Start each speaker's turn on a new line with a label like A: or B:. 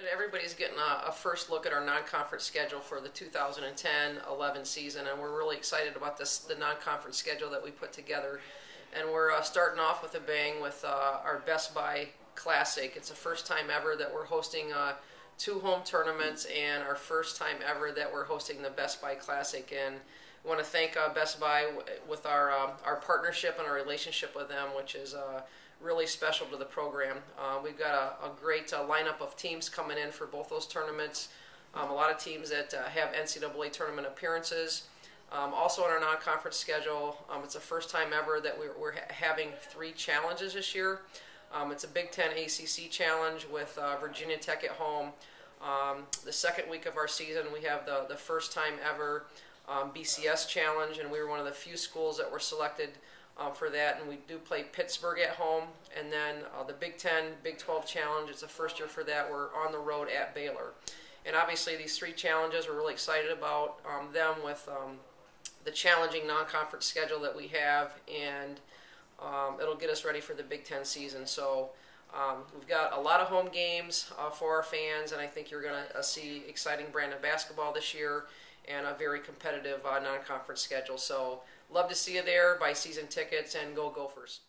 A: And everybody's getting a, a first look at our non-conference schedule for the 2010-11 season, and we're really excited about this the non-conference schedule that we put together. And we're uh, starting off with a bang with uh, our Best Buy Classic. It's the first time ever that we're hosting uh, two home tournaments, and our first time ever that we're hosting the Best Buy Classic. And I want to thank uh, Best Buy with our um, our partnership and our relationship with them, which is uh, really special to the program. Uh, we've got a, a great uh, lineup of teams coming in for both those tournaments. Um, a lot of teams that uh, have NCAA tournament appearances. Um, also on our non-conference schedule, um, it's the first time ever that we're, we're ha- having three challenges this year. Um, it's a Big Ten ACC challenge with uh, Virginia Tech at home. Um, the second week of our season, we have the, the first time ever um, BCS challenge, and we were one of the few schools that were selected uh, for that. And we do play Pittsburgh at home, and then uh, the Big Ten, Big 12 challenge. It's the first year for that. We're on the road at Baylor, and obviously these three challenges we're really excited about um, them with um, the challenging non-conference schedule that we have, and um, it'll get us ready for the Big Ten season. So. Um, we've got a lot of home games uh, for our fans, and I think you're going to uh, see exciting brand Brandon basketball this year and a very competitive uh, non-conference schedule. So love to see you there. Buy season tickets and go Gophers.